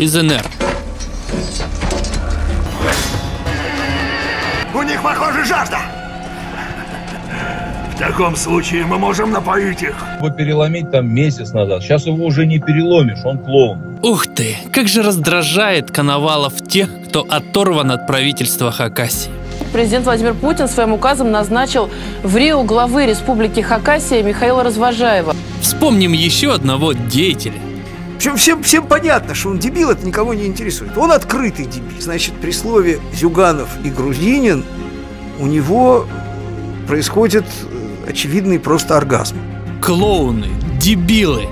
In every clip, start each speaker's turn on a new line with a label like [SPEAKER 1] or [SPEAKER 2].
[SPEAKER 1] из НР.
[SPEAKER 2] У них, похоже, жажда. В таком случае мы можем напоить их.
[SPEAKER 3] Его переломить там месяц назад. Сейчас его уже не переломишь, он клоун.
[SPEAKER 1] Ух ты, как же раздражает Коновалов тех, кто оторван от правительства Хакасии.
[SPEAKER 4] Президент Владимир Путин своим указом назначил в Рио главы Республики Хакасия Михаила Развожаева.
[SPEAKER 1] Вспомним еще одного деятеля.
[SPEAKER 5] Причем всем, всем понятно, что он дебил, это никого не интересует. Он открытый дебил. Значит, при слове Зюганов и Грузинин у него происходит э, очевидный просто оргазм.
[SPEAKER 1] Клоуны, дебилы.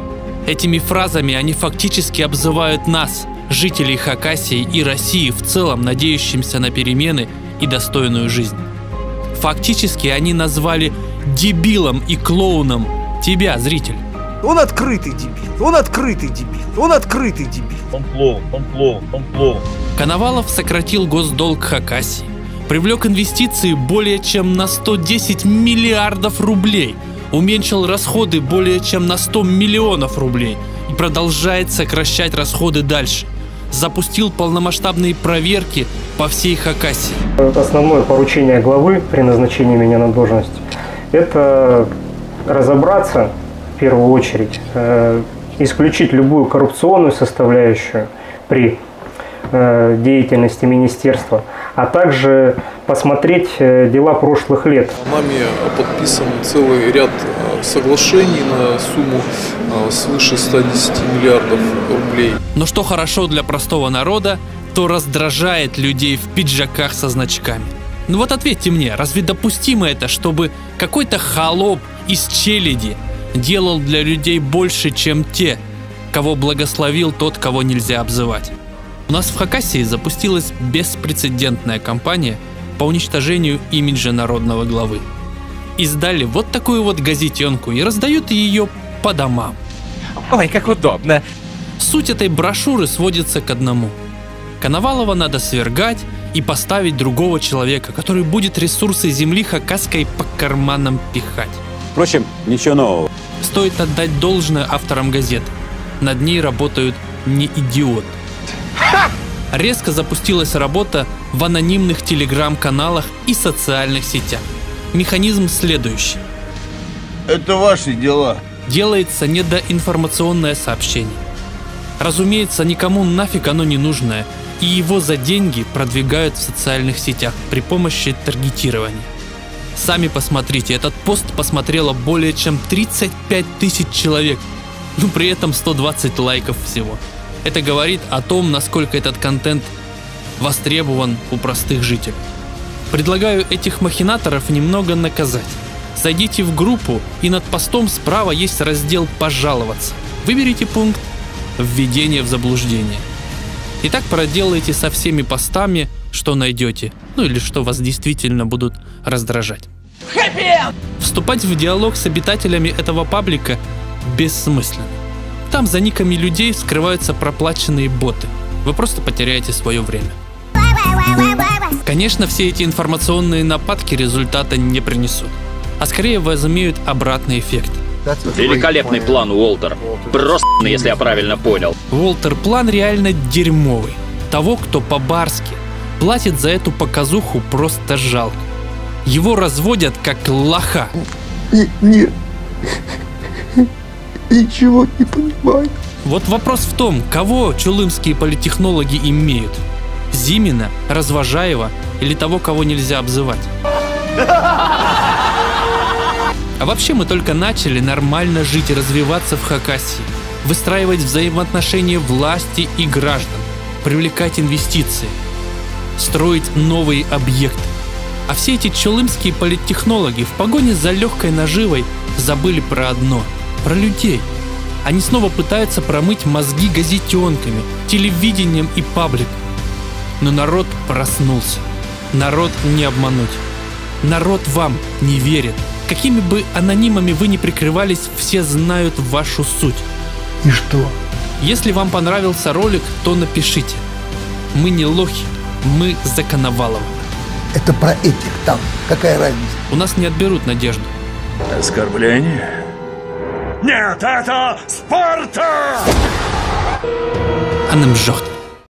[SPEAKER 1] Этими фразами они фактически обзывают нас, жителей Хакасии и России в целом, надеющимся на перемены и достойную жизнь. Фактически они назвали дебилом и клоуном тебя, зритель.
[SPEAKER 5] Он открытый дебил, он открытый дебил, он открытый дебил.
[SPEAKER 3] Он клоун, он клоун, он клоун.
[SPEAKER 1] Коновалов сократил госдолг Хакасии, привлек инвестиции более чем на 110 миллиардов рублей, уменьшил расходы более чем на 100 миллионов рублей и продолжает сокращать расходы дальше. Запустил полномасштабные проверки по всей Хакасии.
[SPEAKER 6] Основное поручение главы при назначении меня на должность – это разобраться в первую очередь, э, исключить любую коррупционную составляющую при э, деятельности министерства, а также посмотреть э, дела прошлых лет.
[SPEAKER 7] Нами подписан целый ряд соглашений на сумму свыше 110 миллиардов рублей.
[SPEAKER 1] Но что хорошо для простого народа, то раздражает людей в пиджаках со значками. Ну вот ответьте мне, разве допустимо это, чтобы какой-то холоп из челяди делал для людей больше, чем те, кого благословил тот, кого нельзя обзывать? У нас в Хакасии запустилась беспрецедентная кампания по уничтожению имиджа народного главы. Издали вот такую вот газетенку и раздают ее по домам.
[SPEAKER 8] Ой, как удобно.
[SPEAKER 1] Суть этой брошюры сводится к одному. Коновалова надо свергать и поставить другого человека, который будет ресурсы земли хакасской по карманам пихать.
[SPEAKER 9] Впрочем, ничего нового.
[SPEAKER 1] Стоит отдать должное авторам газеты. Над ней работают не идиоты. Резко запустилась работа в анонимных телеграм-каналах и социальных сетях. Механизм следующий.
[SPEAKER 2] Это ваши дела.
[SPEAKER 1] Делается недоинформационное сообщение. Разумеется, никому нафиг оно не нужное, и его за деньги продвигают в социальных сетях при помощи таргетирования. Сами посмотрите, этот пост посмотрело более чем 35 тысяч человек, но при этом 120 лайков всего. Это говорит о том, насколько этот контент востребован у простых жителей. Предлагаю этих махинаторов немного наказать. Зайдите в группу, и над постом справа есть раздел «Пожаловаться». Выберите пункт «Введение в заблуждение». И так проделайте со всеми постами, что найдете, ну или что вас действительно будут раздражать. Вступать в диалог с обитателями этого паблика бессмысленно. Там за никами людей скрываются проплаченные боты. Вы просто потеряете свое время. Конечно, все эти информационные нападки результата не принесут, а скорее возымеют обратный эффект.
[SPEAKER 10] Великолепный план, Уолтер. Просто, если я правильно понял.
[SPEAKER 1] Уолтер, план реально дерьмовый. Того, кто по-барски платит за эту показуху, просто жалко. Его разводят как лоха.
[SPEAKER 2] Не, не, ничего не понимаю.
[SPEAKER 1] Вот вопрос в том, кого чулымские политехнологи имеют? Зимина, Развожаева или того, кого нельзя обзывать? А вообще мы только начали нормально жить и развиваться в Хакасии, выстраивать взаимоотношения власти и граждан, привлекать инвестиции, строить новые объекты. А все эти чулымские политтехнологи в погоне за легкой наживой забыли про одно – про людей. Они снова пытаются промыть мозги газетенками, телевидением и пабликом. Но народ проснулся. Народ не обмануть. Народ вам не верит. Какими бы анонимами вы ни прикрывались, все знают вашу суть.
[SPEAKER 2] И что?
[SPEAKER 1] Если вам понравился ролик, то напишите. Мы не лохи, мы за Коновалова.
[SPEAKER 2] Это про этих там. Какая разница?
[SPEAKER 1] У нас не отберут надежду.
[SPEAKER 2] Оскорбление? Нет, это Спарта!
[SPEAKER 1] Она мжет.